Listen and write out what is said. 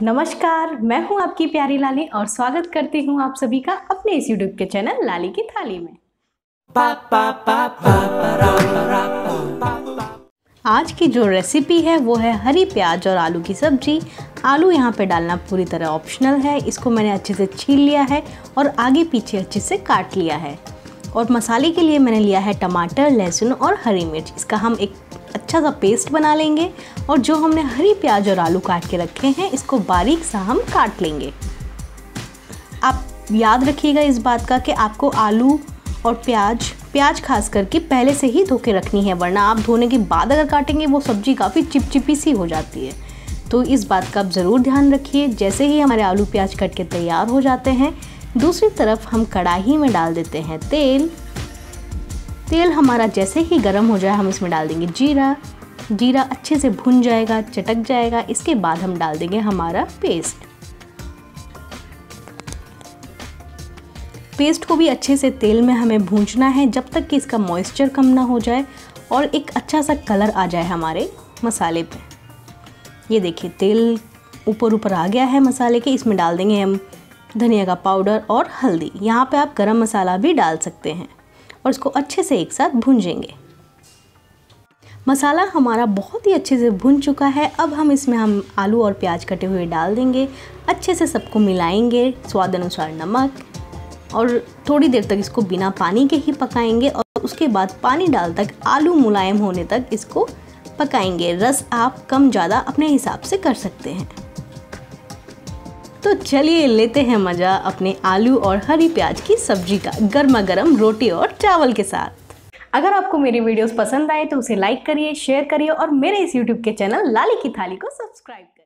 नमस्कार मैं हूँ आपकी प्यारी लाली और स्वागत करती हूँ आप सभी का अपने इस यूट्यूब के चैनल लाली की थाली में। आज की जो रेसिपी है वो है हरी प्याज और आलू की सब्ज़ी। आलू यहाँ पे डालना पूरी तरह ऑप्शनल है इसको मैंने अच्छे से छील लिया है और आगे पीछे अच्छे से काट लिया है। और मसाले के लिए मैंने लिया है टमाटर लहसुन और हरी मिर्च। इसका हम एक अच्छा सा पेस्ट बना लेंगे और जो हमने हरी प्याज और आलू काट के रखे हैं, इसको बारीक सा हम काट लेंगे। आप याद रखिएगा इस बात का कि आपको आलू और प्याज प्याज खास करके पहले से ही धो के रखनी है, वरना आप धोने के बाद अगर काटेंगे, वो सब्ज़ी काफ़ी चिपचिपी सी हो जाती है। तो इस बात का आप ज़रूर ध्यान रखिए, जैसे ही हमारे आलू प्याज कट के तैयार हो जाते हैं, दूसरी तरफ़ हम कढ़ाई में डाल देते हैं तेल। तेल हमारा जैसे ही गर्म हो जाए, हम इसमें डाल देंगे जीरा। जीरा अच्छे से भुन जाएगा, चटक जाएगा, इसके बाद हम डाल देंगे हमारा पेस्ट। पेस्ट को भी अच्छे से तेल में हमें भूंजना है, जब तक कि इसका मॉइस्चर कम ना हो जाए और एक अच्छा सा कलर आ जाए हमारे मसाले पे। ये देखिए, तेल ऊपर ऊपर आ गया है मसाले के, इसमें डाल देंगे हम धनिया का पाउडर और हल्दी। यहाँ पे आप गरम मसाला भी डाल सकते हैं। और इसको अच्छे से एक साथ भूंजेंगे। मसाला हमारा बहुत ही अच्छे से भुन चुका है। अब हम इसमें हम आलू और प्याज कटे हुए डाल देंगे। अच्छे से सबको मिलाएँगे, स्वाद अनुसार नमक और थोड़ी देर तक इसको बिना पानी के ही पकाएँगे और उसके बाद पानी डाल तक आलू मुलायम होने तक इसको पकाएँगे। रस आप कम ज़्यादा अपने हिसाब से कर सकते हैं। तो चलिए लेते हैं मज़ा अपने आलू और हरी प्याज की सब्ज़ी का गर्मा गर्म रोटी और चावल के साथ। अगर आपको मेरी वीडियोस पसंद आए तो उसे लाइक करिए शेयर करिए और मेरे इस यूट्यूब के चैनल लाली की थाली को सब्सक्राइब करिए।